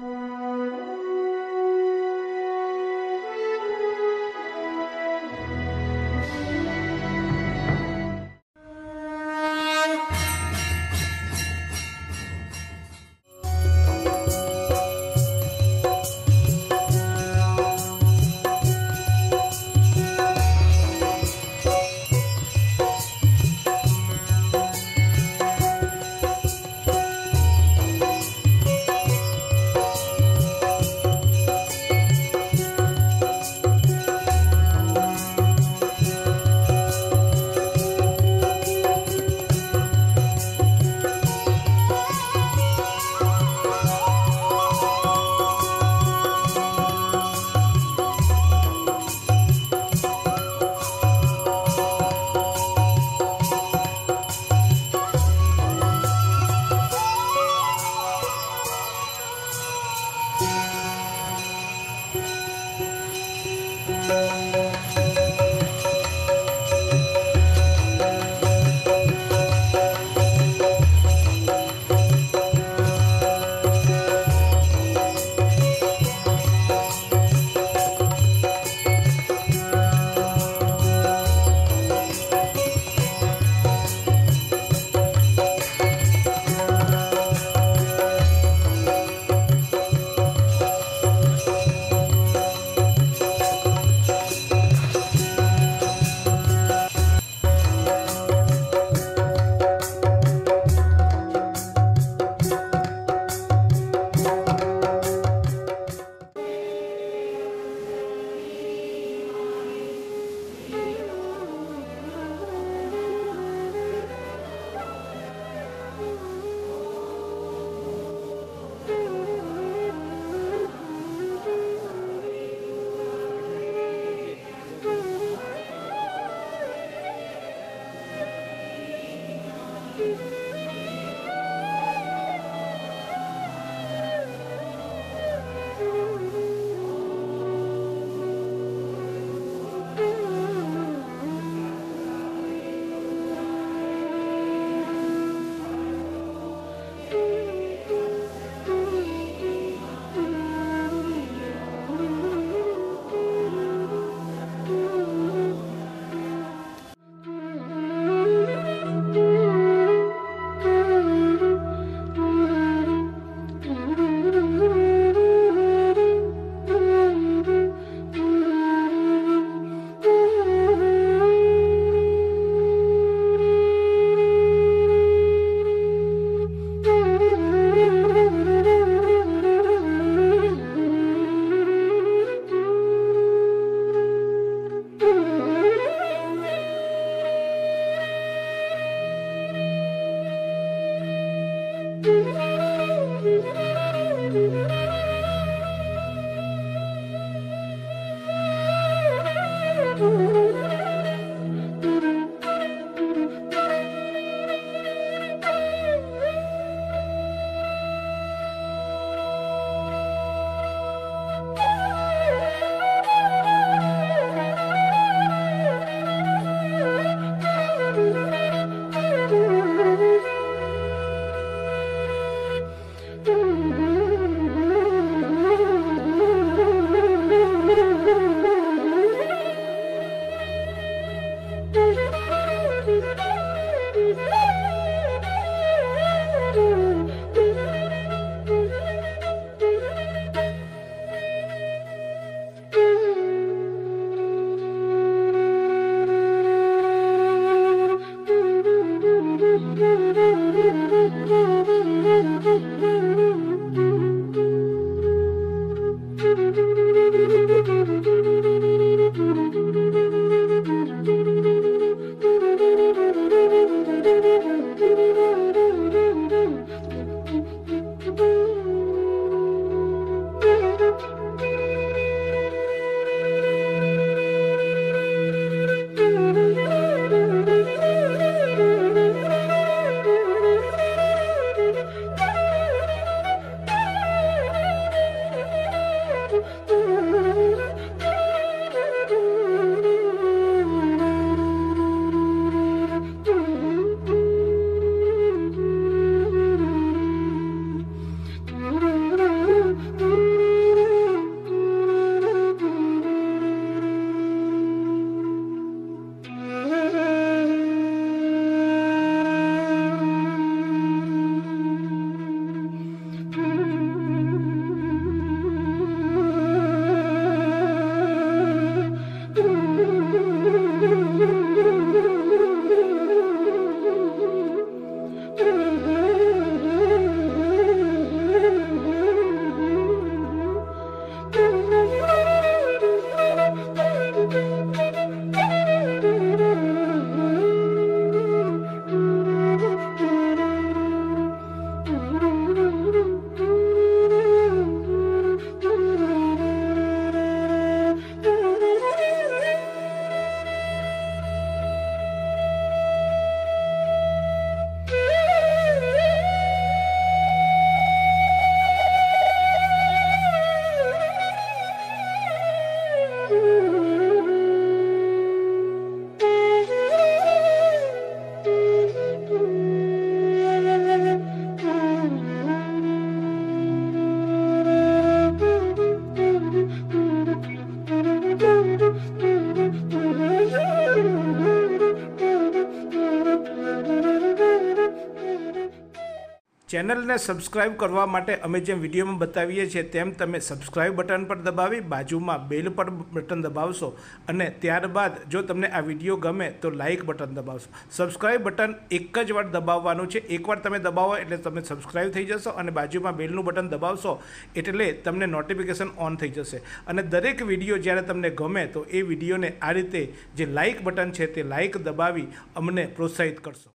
Música Mm-hmm. ચેનલને subscribe કરવા માટે અમે જેમ વિડીયોમાં બતાવીએ છીએ તેમ તમે સબસ્ક્રાઇબ બટન પર દબાવી બાજુમાં બેલ પર બટન દબાવશો અને ત્યારબાદ જો તમને આ વીડિયો ગમે તો લાઇક બટન દબાવશો. સબસ્ક્રાઇબ બટન એક જ વાર દબાવવાનું છે. એકવાર તમે દબાવો એટલે તમે સબસ્ક્રાઇબ થઈ જશો અને બાજુમાં બેલનું બટન દબાવશો એટલે તમને નોટિફિકેશન ઓન થઈ જશે. અને દરેક વીડિયો જ્યારે તમને ગમે તો એ વિડીયોને આ રીતે જે લાઇક બટન છે તે લાઇક દબાવી અમને પ્રોત્સાહિત કરશો.